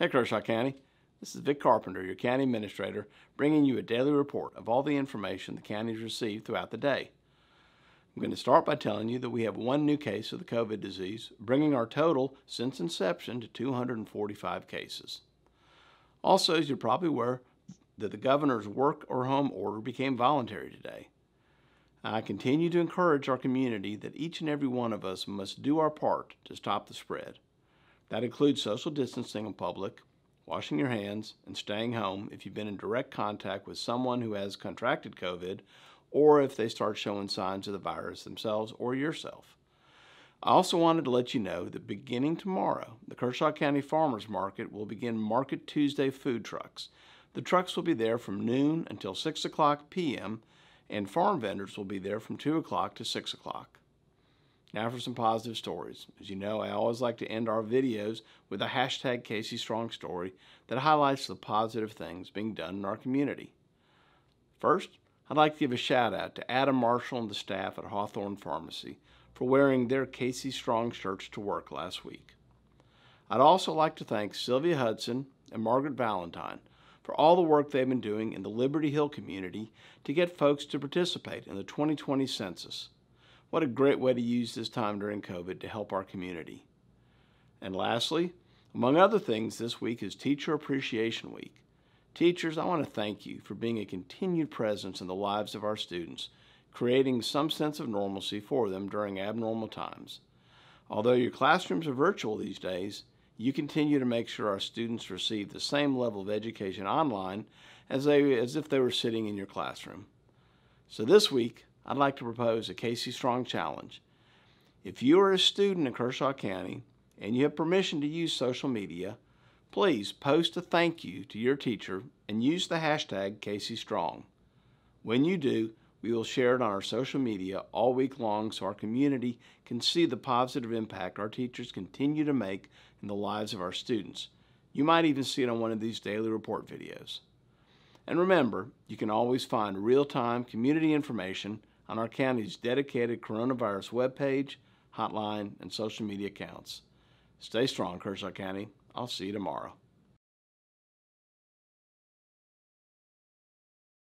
Hey, Kershaw County. This is Vic Carpenter, your county administrator, bringing you a daily report of all the information the county has received throughout the day. I'm going to start by telling you that we have one new case of the COVID disease, bringing our total since inception to 245 cases. Also, as you're probably aware, that the governor's work or home order became voluntary today. I continue to encourage our community that each and every one of us must do our part to stop the spread. That includes social distancing in public, washing your hands, and staying home if you've been in direct contact with someone who has contracted COVID or if they start showing signs of the virus themselves or yourself. I also wanted to let you know that beginning tomorrow, the Kershaw County Farmers Market will begin Market Tuesday food trucks. The trucks will be there from noon until 6 o'clock p.m., and farm vendors will be there from 2 o'clock to 6 o'clock. Now for some positive stories. As you know, I always like to end our videos with a hashtag KC Strong story that highlights the positive things being done in our community. First, I'd like to give a shout out to Adam Marshall and the staff at Hawthorne Pharmacy for wearing their KC Strong shirts to work last week. I'd also like to thank Sylvia Hudson and Margaret Valentine for all the work they've been doing in the Liberty Hill community to get folks to participate in the 2020 census. What a great way to use this time during COVID to help our community. And lastly, among other things, this week is Teacher Appreciation Week. Teachers, I want to thank you for being a continued presence in the lives of our students, creating some sense of normalcy for them during abnormal times. Although your classrooms are virtual these days, you continue to make sure our students receive the same level of education online as, they, as if they were sitting in your classroom. So this week, I'd like to propose a KC Strong challenge. If you are a student in Kershaw County and you have permission to use social media, please post a thank you to your teacher and use the hashtag KC Strong. When you do, we will share it on our social media all week long so our community can see the positive impact our teachers continue to make in the lives of our students. You might even see it on one of these daily report videos. And remember, you can always find real-time community information on our county's dedicated coronavirus webpage, hotline, and social media accounts. Stay strong, Kershaw County. I'll see you tomorrow.